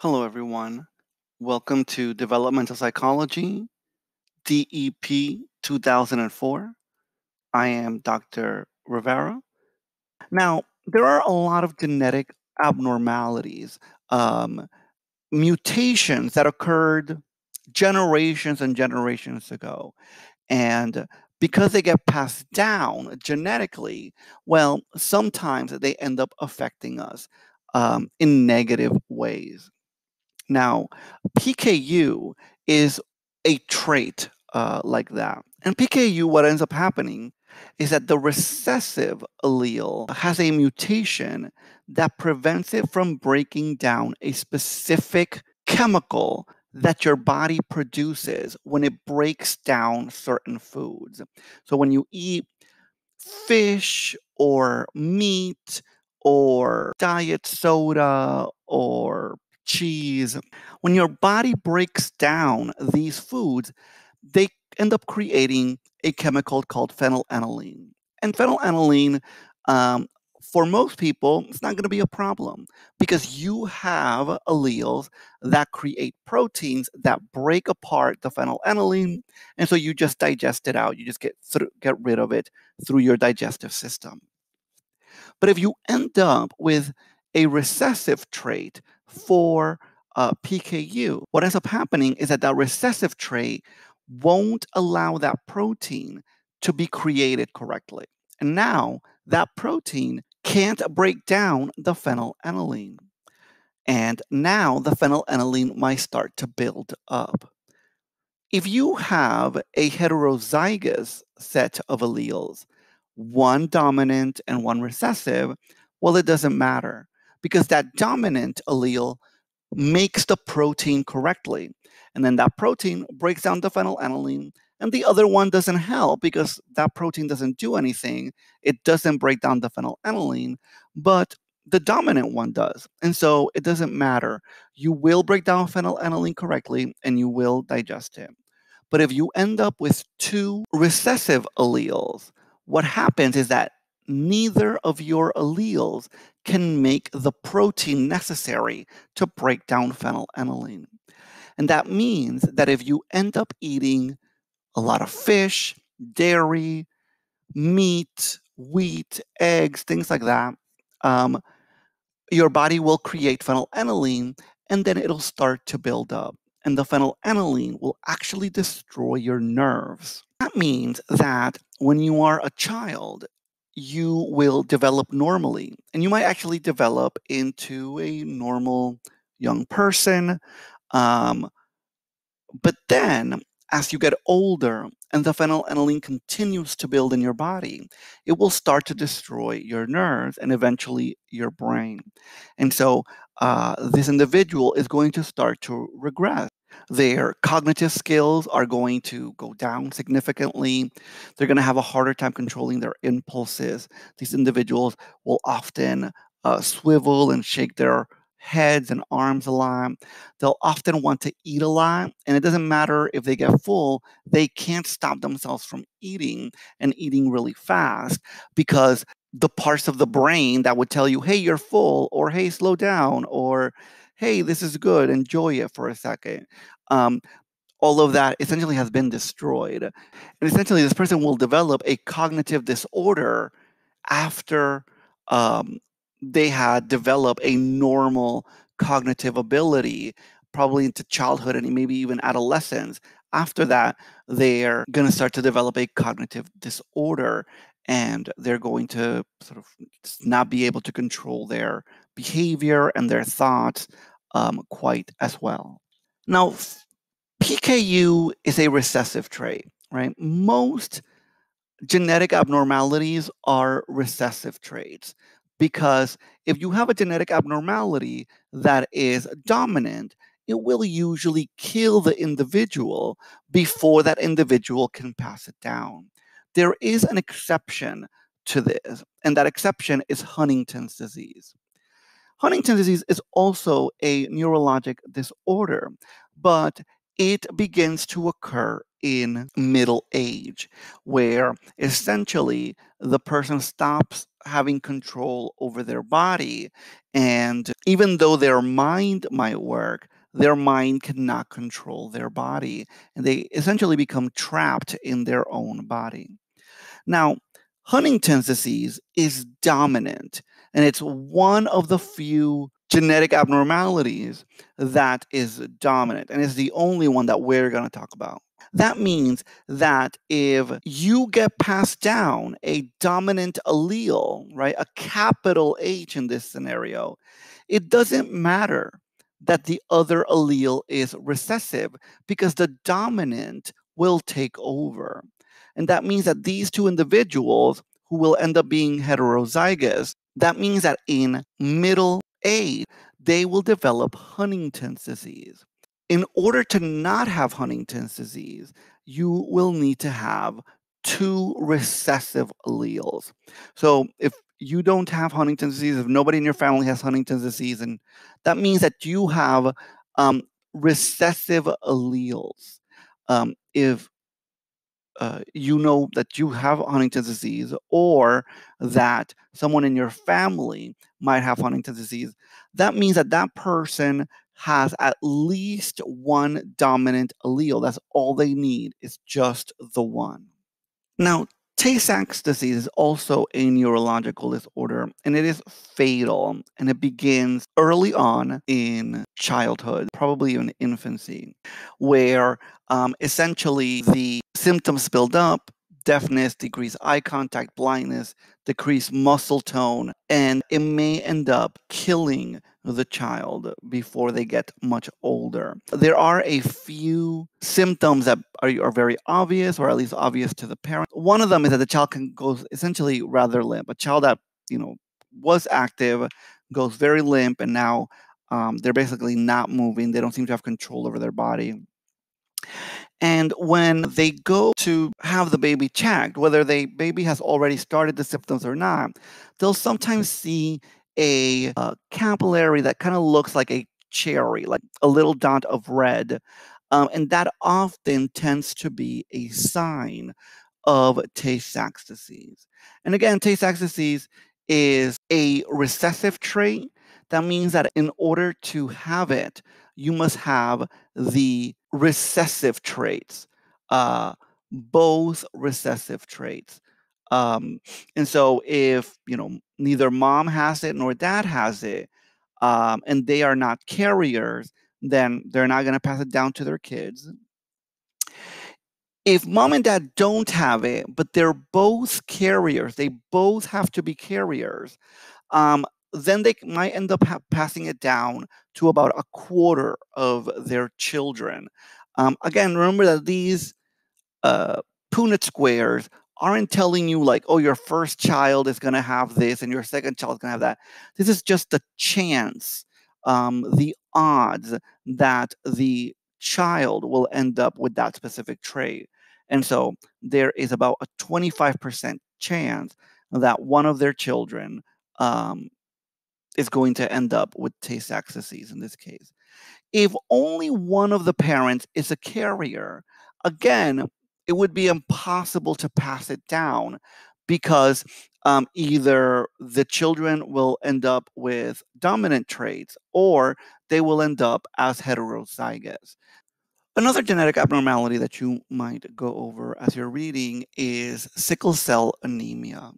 Hello, everyone. Welcome to Developmental Psychology, DEP 2004. I am Dr. Rivera. Now, there are a lot of genetic abnormalities, um, mutations that occurred generations and generations ago. And because they get passed down genetically, well, sometimes they end up affecting us um, in negative ways. Now, PKU is a trait uh, like that. And PKU, what ends up happening is that the recessive allele has a mutation that prevents it from breaking down a specific chemical that your body produces when it breaks down certain foods. So when you eat fish or meat or diet soda or cheese, when your body breaks down these foods, they end up creating a chemical called phenylalanine. And phenylalanine, um, for most people, it's not going to be a problem because you have alleles that create proteins that break apart the phenylalanine, and so you just digest it out. You just get get rid of it through your digestive system. But if you end up with a recessive trait for uh, PKU, what ends up happening is that that recessive trait won't allow that protein to be created correctly. And now that protein can't break down the phenylalanine. And now the phenylalanine might start to build up. If you have a heterozygous set of alleles, one dominant and one recessive, well, it doesn't matter because that dominant allele makes the protein correctly. And then that protein breaks down the phenylalanine, and the other one doesn't help because that protein doesn't do anything. It doesn't break down the phenylalanine, but the dominant one does. And so it doesn't matter. You will break down phenylalanine correctly and you will digest it. But if you end up with two recessive alleles, what happens is that neither of your alleles can make the protein necessary to break down phenylalanine. And that means that if you end up eating a lot of fish, dairy, meat, wheat, eggs, things like that, um, your body will create phenylalanine and then it'll start to build up. And the phenylalanine will actually destroy your nerves. That means that when you are a child you will develop normally and you might actually develop into a normal young person. Um, but then, as you get older and the phenylalanine continues to build in your body, it will start to destroy your nerves and eventually your brain. And so, uh, this individual is going to start to regress. Their cognitive skills are going to go down significantly. They're going to have a harder time controlling their impulses. These individuals will often uh, swivel and shake their heads and arms a lot. They'll often want to eat a lot, and it doesn't matter if they get full, they can't stop themselves from eating and eating really fast because the parts of the brain that would tell you, hey, you're full, or hey, slow down, or hey, this is good, enjoy it for a second. Um, all of that essentially has been destroyed. And essentially, this person will develop a cognitive disorder after um, they had developed a normal cognitive ability, probably into childhood and maybe even adolescence. After that, they're going to start to develop a cognitive disorder and they're going to sort of not be able to control their behavior and their thoughts um, quite as well. Now, PKU is a recessive trait, right? Most genetic abnormalities are recessive traits because if you have a genetic abnormality that is dominant, it will usually kill the individual before that individual can pass it down. There is an exception to this, and that exception is Huntington's disease. Huntington's disease is also a neurologic disorder, but it begins to occur in middle age, where essentially the person stops having control over their body. And even though their mind might work, their mind cannot control their body. And they essentially become trapped in their own body. Now, Huntington's disease is dominant, and it's one of the few genetic abnormalities that is dominant, and is the only one that we're going to talk about. That means that if you get passed down a dominant allele, right, a capital H in this scenario, it doesn't matter that the other allele is recessive because the dominant will take over. And that means that these two individuals who will end up being heterozygous, that means that in middle age, they will develop Huntington's disease. In order to not have Huntington's disease, you will need to have two recessive alleles. So if you don't have Huntington's disease, if nobody in your family has Huntington's disease, and that means that you have um, recessive alleles. Um, if uh, you know that you have Huntington's disease or that someone in your family might have Huntington's disease, that means that that person has at least one dominant allele. That's all they need is just the one. Now, Tay Sachs disease is also a neurological disorder and it is fatal and it begins early on in childhood, probably in infancy, where um, essentially the symptoms build up deafness, decreased eye contact, blindness, decreased muscle tone, and it may end up killing the child before they get much older. There are a few symptoms that are, are very obvious, or at least obvious to the parent. One of them is that the child can go essentially rather limp. A child that you know was active goes very limp, and now um, they're basically not moving. They don't seem to have control over their body. And when they go to have the baby checked, whether the baby has already started the symptoms or not, they'll sometimes see a uh, capillary that kind of looks like a cherry, like a little dot of red. Um, and that often tends to be a sign of Tay Sachs disease. And again, Tay Sachs disease is a recessive trait. That means that in order to have it, you must have the recessive traits, uh, both recessive traits. Um, and so if, you know, neither mom has it nor dad has it, um, and they are not carriers, then they're not going to pass it down to their kids. If mom and dad don't have it, but they're both carriers, they both have to be carriers, um, then they might end up ha- passing it down to about a quarter of their children. Um, again, remember that these uh, Punnett squares aren't telling you like, oh, your first child is going to have this and your second child is going to have that. This is just the chance, um, the odds that the child will end up with that specific trait. And so there is about a 25% chance that one of their children um, is going to end up with Sachs disease in this case. If only one of the parents is a carrier, again, it would be impossible to pass it down because um, either the children will end up with dominant traits or they will end up as heterozygous. Another genetic abnormality that you might go over as you're reading is sickle cell anemia.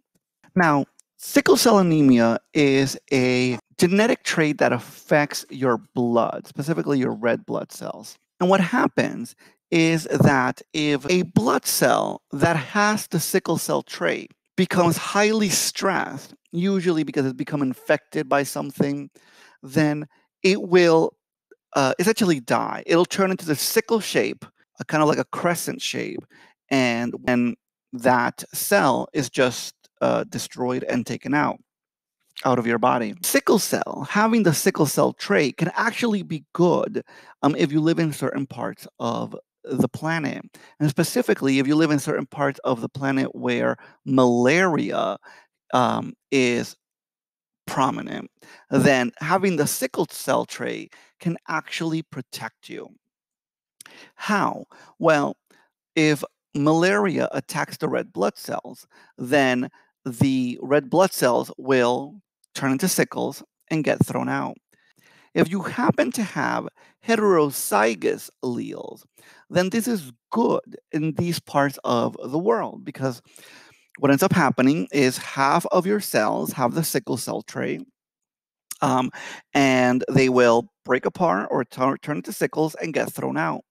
Now, sickle cell anemia is a genetic trait that affects your blood, specifically your red blood cells. And what happens is that if a blood cell that has the sickle cell trait becomes highly stressed, usually because it's become infected by something, then it will uh, essentially die. It'll turn into the sickle shape, a kind of like a crescent shape. And when that cell is just uh, destroyed and taken out out of your body. Sickle cell, having the sickle cell trait can actually be good um, if you live in certain parts of the planet. And specifically, if you live in certain parts of the planet where malaria um, is prominent, then having the sickle cell trait can actually protect you. How? Well, if malaria attacks the red blood cells, then the red blood cells will turn into sickles and get thrown out. If you happen to have heterozygous alleles, then this is good in these parts of the world because what ends up happening is half of your cells have the sickle cell trait, um, and they will break apart or turn into sickles and get thrown out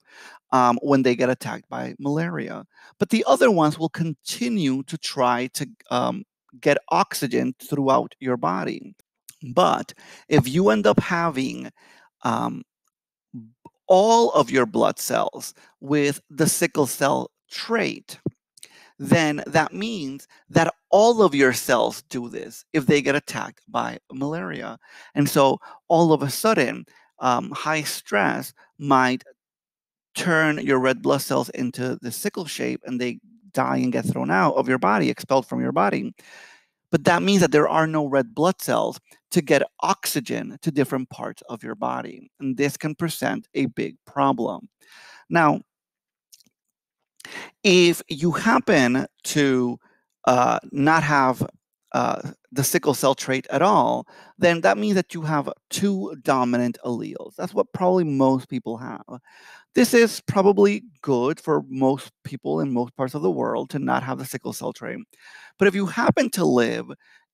um, when they get attacked by malaria. But the other ones will continue to try to um, get oxygen throughout your body. But if you end up having um, all of your blood cells with the sickle cell trait, then that means that all of your cells do this if they get attacked by malaria. And so all of a sudden, um, high stress might turn your red blood cells into the sickle shape and they die and get thrown out of your body, expelled from your body. But that means that there are no red blood cells to get oxygen to different parts of your body. And this can present a big problem. Now, if you happen to uh, not have uh, the sickle cell trait at all, then that means that you have two dominant alleles. That's what probably most people have. This is probably good for most people in most parts of the world to not have the sickle cell trait. But if you happen to live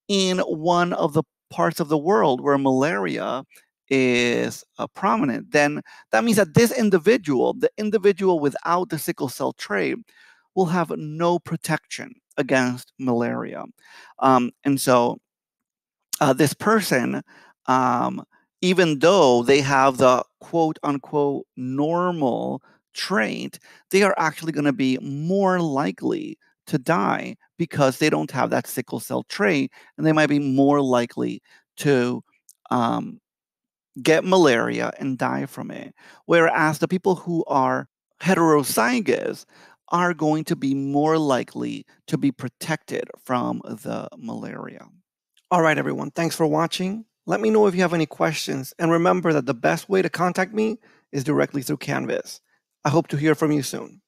in one of the parts of the world where malaria is uh, prominent, then that means that this individual, the individual without the sickle cell trait, will have no protection against malaria. Um, and so uh, this person, um, even though they have the quote unquote normal trait, they are actually going to be more likely to die because they don't have that sickle cell trait and they might be more likely to um, get malaria and die from it. Whereas the people who are heterozygous are going to be more likely to be protected from the malaria. All right, everyone. Thanks for watching. Let me know if you have any questions. And remember that the best way to contact me is directly through Canvas. I hope to hear from you soon.